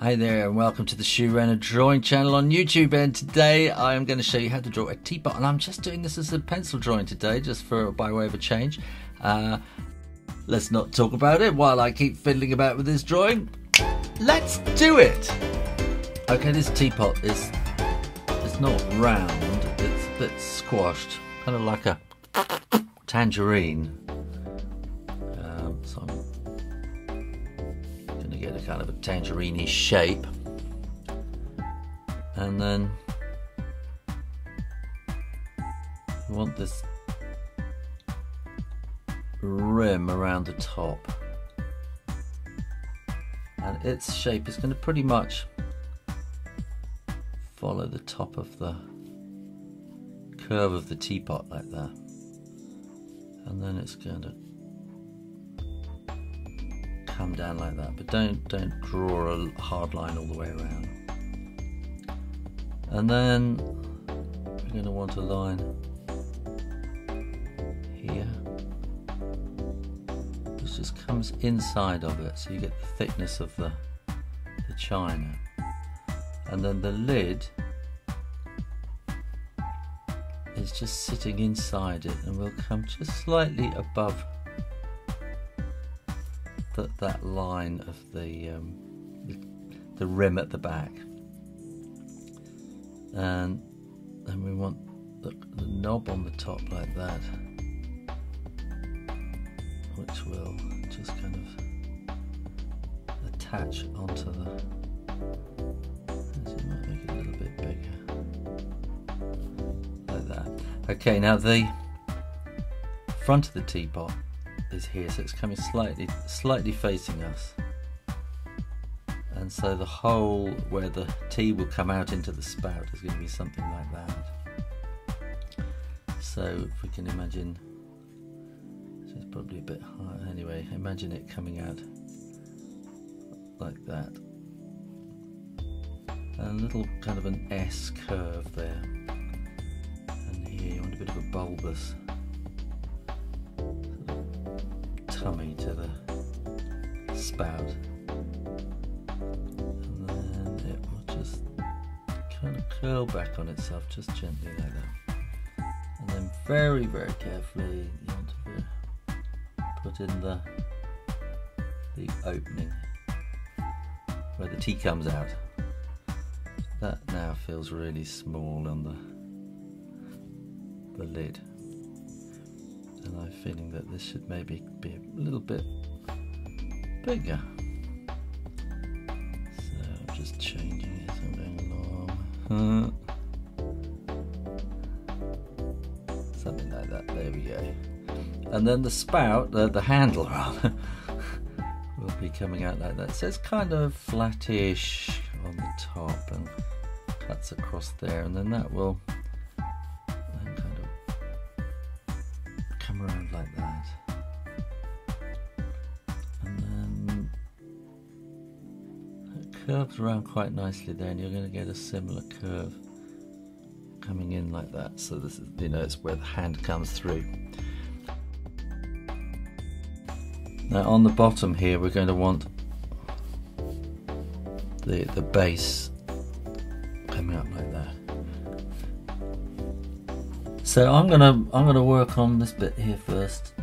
Hi there, and welcome to the Shoo Rayner drawing channel on YouTube. And today I am going to show you how to draw a teapot, and I'm just doing this as a pencil drawing today, just for by way of a change. Uh, let's not talk about it while I keep fiddling about with this drawing. Let's do it. Okay, this teapot is it's not round; it's a bit squashed, kind of like a tangerine. Kind of a tangerine shape. And then we want this rim around the top. And its shape is going to pretty much follow the top of the curve of the teapot like that. And then it's going to come down like that, but don't don't draw a hard line all the way around. And then we're going to want a line here, which just comes inside of it, so you get the thickness of the the china. And then the lid is just sitting inside it, and we'll come just slightly above that that line of the, um, the, rim at the back, and then we want the, the knob on the top like that, which will just kind of attach onto the. Might make it a little bit bigger, like that. Okay, now the front of the teapot is here, so it's coming slightly slightly facing us. And so the hole where the tea will come out into the spout is going to be something like that. So if we can imagine, so it's probably a bit high. Anyway, imagine it coming out like that. And A little kind of an S curve there. And here you want a bit of a bulbous tummy to the spout. And then it will just kind of curl back on itself just gently like that. And then very, very carefully you want to put in the the opening where the tea comes out. That now feels really small on the the lid and I'm feeling that this should maybe be a little bit bigger. So I'm just changing it, I'm going along. Something like that, there we go. And then the spout, uh, the handle rather, will be coming out like that. So it's kind of flattish on the top and cuts across there, and then that will come around like that. And then it curves around quite nicely there, and you're going to get a similar curve coming in like that. So this is, you know, it's where the hand comes through. Now on the bottom here, we're going to want the the base So I'm gonna I'm gonna work on this bit here first.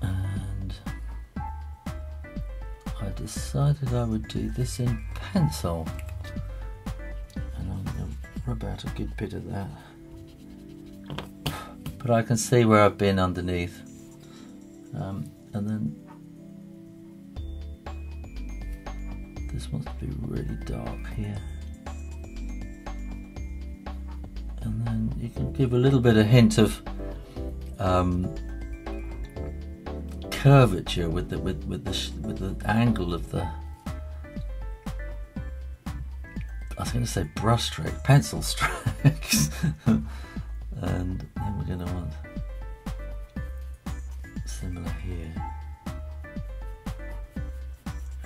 And I decided I would do this in pencil. And I'm gonna rub out a good bit of that. But I can see where I've been underneath. Um, and then this wants to be really dark here. And then you can give a little bit of hint of um, curvature with the with with the with the angle of the. I was going to say brush stroke, pencil strokes, and then we're going to want similar here.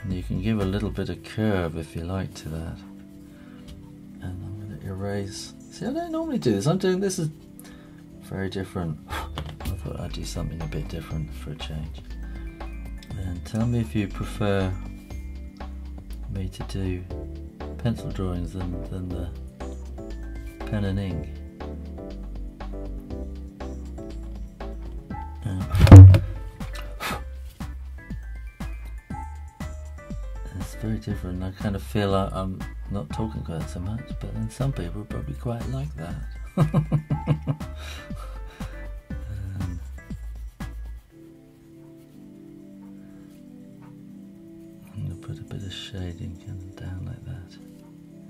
And you can give a little bit of curve if you like to that. Erase See, I don't normally do this. I'm doing this is very different. I thought I'd do something a bit different for a change. And tell me if you prefer me to do pencil drawings than, than the pen and ink. Very different. I kind of feel like I'm not talking quite so much, but then some people probably quite like that. I'm going to put a bit of shading kind of down like that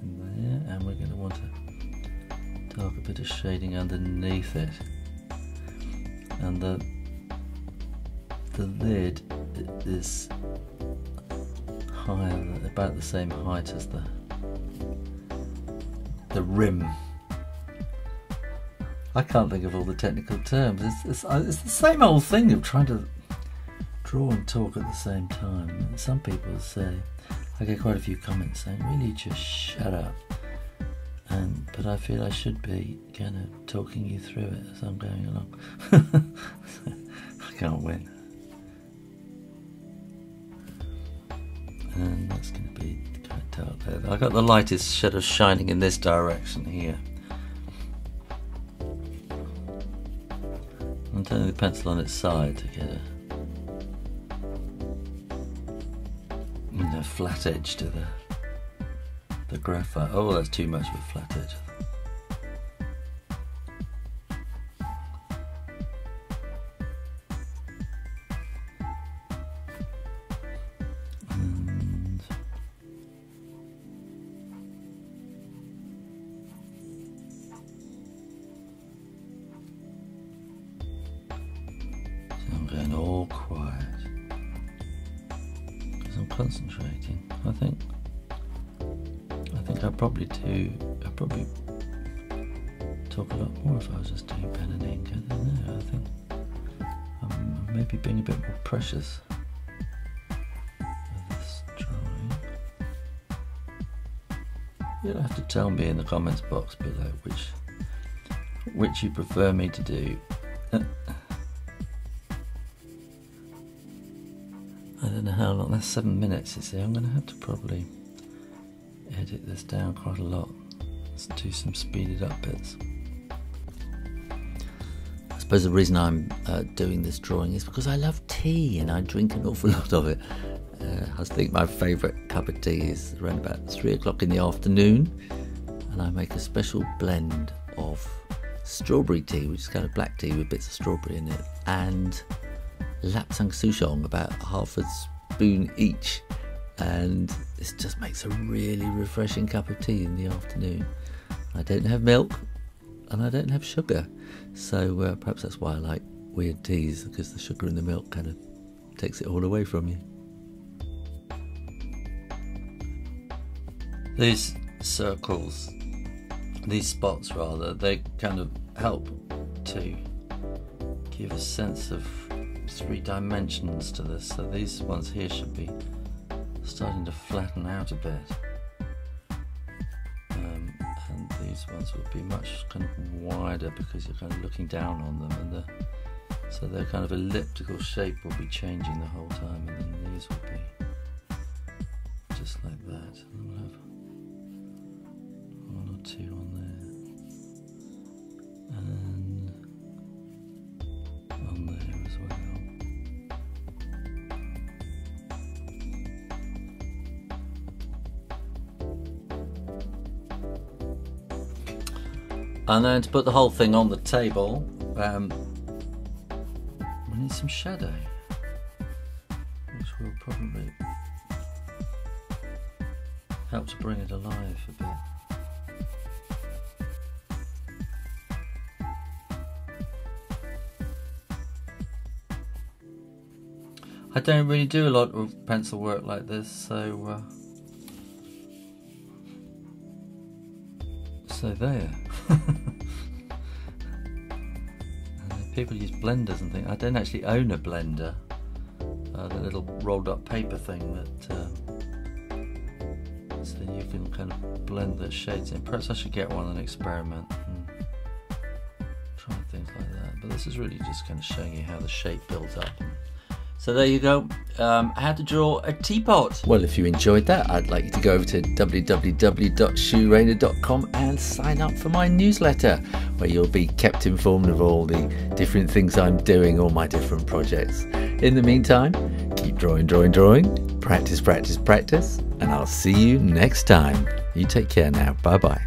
in there and we're going to want to dark a bit of shading underneath it and the the lid is higher about the same height as the the rim I can't think of all the technical terms it's, it's, uh, it's the same old thing of trying to draw and talk at the same time some people say I get quite a few comments saying, really just shut up. And, but I feel I should be kind of talking you through it as I'm going along. I can't win. And that's going to be quite dark there. I got the light is sort of shining in this direction here. I'm turning the pencil on its side to get a a flat edge to the the graphite. Oh, that's too much of a flat edge. Concentrating. I think I think I probably do I probably talk a lot more if I was just doing pen and ink. I don't know. I think I'm maybe being a bit more precious. You'll have to tell me in the comments box below which which you prefer me to do. Uh, don't know how long, that's seven minutes, you see. I'm going to have to probably edit this down quite a lot. Let's do some speeded up bits. I suppose the reason I'm uh, doing this drawing is because I love tea and I drink an awful lot of it. Uh, I think my favourite cup of tea is around about three o'clock in the afternoon, and I make a special blend of strawberry tea, which is kind of black tea with bits of strawberry in it, and lapsang souchong, about half a spoon each, and this just makes a really refreshing cup of tea in the afternoon. I don't have milk and I don't have sugar, so uh, perhaps that's why I like weird teas because the sugar in the milk kind of takes it all away from you. These circles, these spots rather, they kind of help to give a sense of three dimensions to this, so these ones here should be starting to flatten out a bit. Um, and these ones would be much kind of wider because you're kind of looking down on them, and the, so their kind of elliptical shape will be changing the whole time, and then these will be just like that. And we'll have one or two on there. And And then to put the whole thing on the table, um, we need some shadow, which will probably help to bring it alive a bit. I don't really do a lot of pencil work like this, so uh, so there. People use blenders and things. I don't actually own a blender. Uh, the little rolled up paper thing that um, so you can kind of blend the shades in. Perhaps I should get one and experiment and try things like that. But this is really just kind of showing you how the shape builds up. And So there you go. Um, how to draw a teapot. Well, if you enjoyed that, I'd like you to go over to www.shoorayner.com and sign up for my newsletter, where you'll be kept informed of all the different things I'm doing, all my different projects. In the meantime, keep drawing, drawing, drawing. Practice, practice, practice. And I'll see you next time. You take care now. Bye bye.